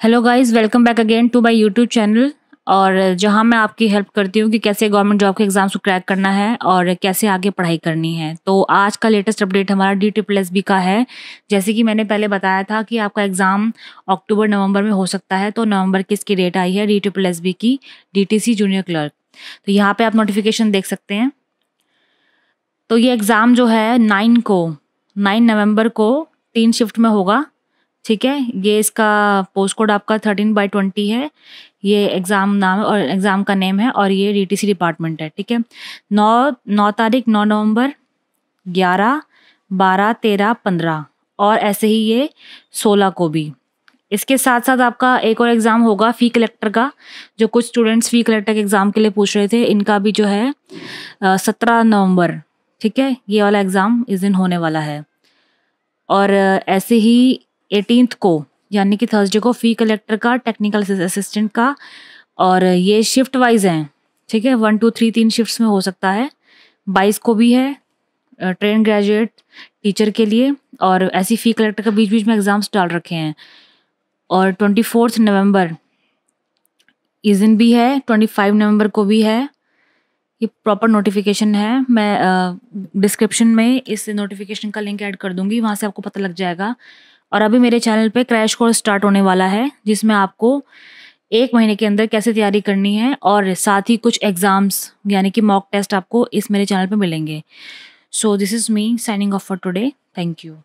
Hello guys welcome back again to my YouTube channel और जहाँ मैं आपकी हेल्प करती हूँ कि कैसे गवर्नमेंट जॉब के एग्ज़ाम्स को क्रैक करना है और कैसे आगे पढ़ाई करनी है। तो आज का लेटेस्ट अपडेट हमारा डी ट्रिपल एस बी का है। जैसे कि मैंने पहले बताया था कि आपका एग्ज़ाम अक्टूबर नवंबर में हो सकता है तो नवंबर की इसकी डेट आई है? डी ट्रिपल एस बी की D T C junior clerk तो यहाँ पर आप नोटिफिकेशन देख सकते हैं। तो ये एग्ज़ाम जो है नाइन को नाइन नवंबर को तीन शिफ्ट में होगा। ठीक है? ये इसका पोस्ट कोड आपका थर्टीन बाई ट्वेंटी है। ये एग्ज़ाम नाम और एग्ज़ाम का नेम है और ये डीटीसी डिपार्टमेंट है, ठीक है? नौ नौ तारीख, नौ नवंबर, ग्यारह, बारह, तेरह, पंद्रह और ऐसे ही ये सोलह को भी। इसके साथ साथ आपका एक और एग्ज़ाम होगा फ़ी कलेक्टर का, जो कुछ स्टूडेंट्स फ़ी कलेक्टर के एग्ज़ाम के लिए पूछ रहे थे। इनका भी जो है सत्रह नवंबर, ठीक है? ये वाला एग्ज़ाम इस दिन होने वाला है। और ऐसे ही एटीनथ को, यानी कि थर्सडे को फ़ी कलेक्टर का टेक्निकल असिस्टेंट का, और ये शिफ्ट वाइज हैं, ठीक है? वन टू थ्री तीन शिफ्ट्स में हो सकता है। बाईस को भी है ट्रेन ग्रेजुएट टीचर के लिए, और ऐसी फ़ी कलेक्टर का बीच बीच में एग्ज़ाम्स डाल रखे हैं। और ट्वेंटी फोर्थ नवंबर इस दिन भी है ट्वेंटी फाइव नवंबर को भी है। ये प्रॉपर नोटिफिकेशन है। मैं डिस्क्रिप्शन में इस नोटिफिकेशन का लिंक ऐड कर दूँगी, वहाँ से आपको पता लग जाएगा। और अभी मेरे चैनल पे क्रैश कोर्स स्टार्ट होने वाला है, जिसमें आपको एक महीने के अंदर कैसे तैयारी करनी है और साथ ही कुछ एग्ज़ाम्स यानी कि मॉक टेस्ट आपको इस मेरे चैनल पे मिलेंगे। So this is me signing off for today thank you